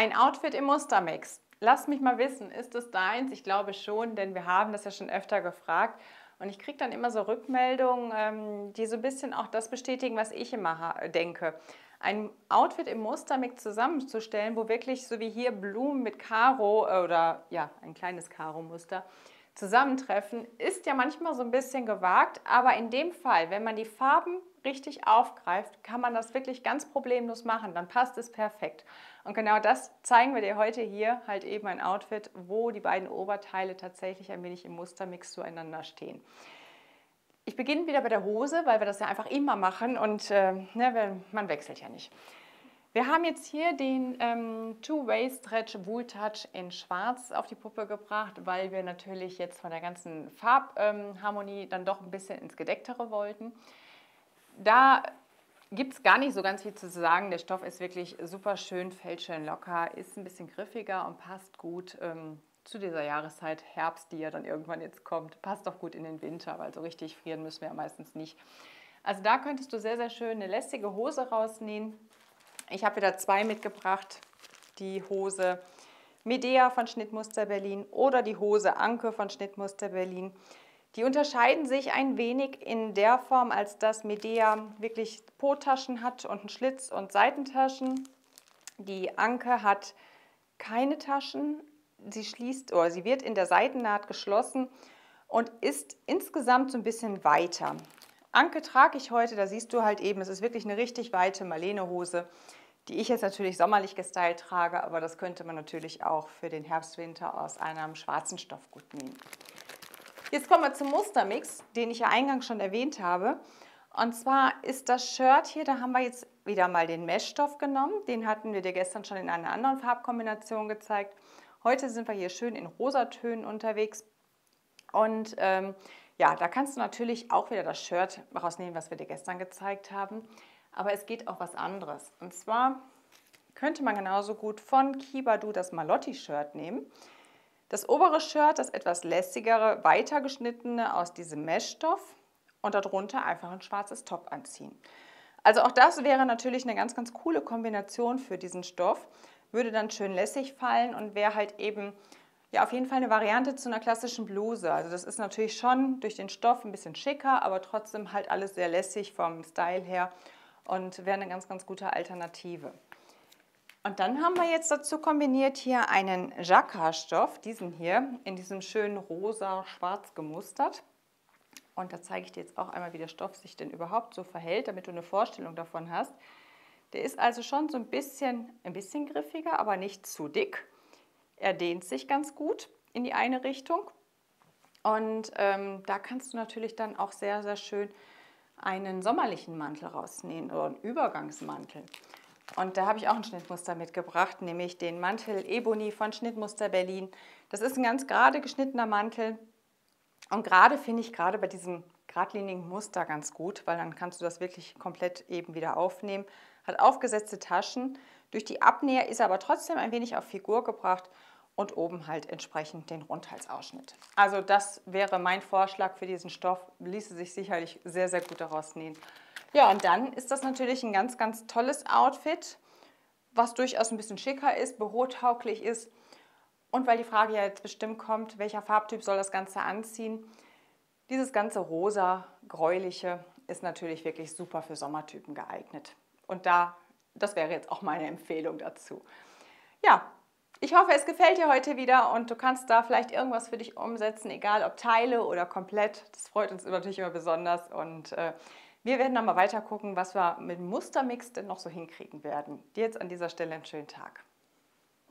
Ein Outfit im Mustermix. Lass mich mal wissen, ist es deins? Ich glaube schon, denn wir haben das ja schon öfter gefragt. Und ich kriege dann immer so Rückmeldungen, ähm, die so ein bisschen auch das bestätigen, was ich immer denke. Ein Outfit im Mustermix zusammenzustellen, wo wirklich so wie hier Blumen mit Karo äh, oder ja, ein kleines Karo-Muster zusammentreffen, ist ja manchmal so ein bisschen gewagt. Aber in dem Fall, wenn man die Farben richtig aufgreift, kann man das wirklich ganz problemlos machen. Dann passt es perfekt. Und genau das zeigen wir dir heute hier, halt eben ein Outfit, wo die beiden Oberteile tatsächlich ein wenig im Mustermix zueinander stehen. Ich beginne wieder bei der Hose, weil wir das ja einfach immer machen und äh, ne, man wechselt ja nicht. Wir haben jetzt hier den ähm, Two-Way Stretch Wool Touch in Schwarz auf die Puppe gebracht, weil wir natürlich jetzt von der ganzen Farbharmonie ähm, dann doch ein bisschen ins Gedecktere wollten. Da gibt es gar nicht so ganz viel zu sagen. Der Stoff ist wirklich super schön, fällt schön locker, ist ein bisschen griffiger und passt gut ähm, zu dieser Jahreszeit Herbst, die ja dann irgendwann jetzt kommt. Passt auch gut in den Winter, weil so richtig frieren müssen wir ja meistens nicht. Also da könntest du sehr, sehr schön eine lässige Hose rausnähen. Ich habe wieder zwei mitgebracht. Die Hose Medea von Schnittmuster Berlin oder die Hose Anke von Schnittmuster Berlin. Die unterscheiden sich ein wenig in der Form, als dass Medea wirklich Po-Taschen hat und einen Schlitz und Seitentaschen. Die Anke hat keine Taschen. Sie schließt oder sie wird in der Seitennaht geschlossen und ist insgesamt so ein bisschen weiter. Anke trage ich heute, da siehst du halt eben, es ist wirklich eine richtig weite Marlene-Hose, die ich jetzt natürlich sommerlich gestylt trage, aber das könnte man natürlich auch für den Herbst-Winter aus einem schwarzen Stoff gut nehmen. Jetzt kommen wir zum Mustermix, den ich ja eingangs schon erwähnt habe. Und zwar ist das Shirt hier, da haben wir jetzt wieder mal den Meshstoff genommen. Den hatten wir dir gestern schon in einer anderen Farbkombination gezeigt. Heute sind wir hier schön in Rosatönen unterwegs. Und ähm, ja, da kannst du natürlich auch wieder das Shirt rausnehmen, was wir dir gestern gezeigt haben. Aber es geht auch was anderes. Und zwar könnte man genauso gut von Kibadu das Malotti-Shirt nehmen. Das obere Shirt, das etwas lässigere, weiter geschnittene aus diesem Meshstoff und darunter einfach ein schwarzes Top anziehen. Also auch das wäre natürlich eine ganz, ganz coole Kombination für diesen Stoff. Würde dann schön lässig fallen und wäre halt eben ja auf jeden Fall eine Variante zu einer klassischen Bluse. Also das ist natürlich schon durch den Stoff ein bisschen schicker, aber trotzdem halt alles sehr lässig vom Style her und wäre eine ganz, ganz gute Alternative. Und dann haben wir jetzt dazu kombiniert hier einen Jacquard-Stoff, diesen hier, in diesem schönen rosa-schwarz gemustert. Und da zeige ich dir jetzt auch einmal, wie der Stoff sich denn überhaupt so verhält, damit du eine Vorstellung davon hast. Der ist also schon so ein bisschen, ein bisschen griffiger, aber nicht zu dick. Er dehnt sich ganz gut in die eine Richtung. Und ähm, da kannst du natürlich dann auch sehr, sehr schön einen sommerlichen Mantel rausnähen oder einen Übergangsmantel. Und da habe ich auch ein Schnittmuster mitgebracht, nämlich den Mantel Ebony von Schnittmuster Berlin. Das ist ein ganz gerade geschnittener Mantel. Und gerade finde ich gerade bei diesem geradlinigen Muster ganz gut, weil dann kannst du das wirklich komplett eben wieder aufnehmen. Hat aufgesetzte Taschen. Durch die Abnäher ist er aber trotzdem ein wenig auf Figur gebracht und oben halt entsprechend den Rundhalsausschnitt. Also das wäre mein Vorschlag für diesen Stoff. Ließe sich sicherlich sehr, sehr gut daraus nähen. Ja, und dann ist das natürlich ein ganz, ganz tolles Outfit, was durchaus ein bisschen schicker ist, bürotauglich ist. Und weil die Frage ja jetzt bestimmt kommt, welcher Farbtyp soll das Ganze anziehen, dieses ganze rosa, gräuliche ist natürlich wirklich super für Sommertypen geeignet. Und da, das wäre jetzt auch meine Empfehlung dazu. Ja, ich hoffe, es gefällt dir heute wieder und du kannst da vielleicht irgendwas für dich umsetzen, egal ob Teile oder komplett. Das freut uns natürlich immer besonders und äh, wir werden dann mal weiter gucken, was wir mit Mustermix denn noch so hinkriegen werden. Dir jetzt an dieser Stelle einen schönen Tag.